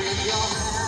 in your hand.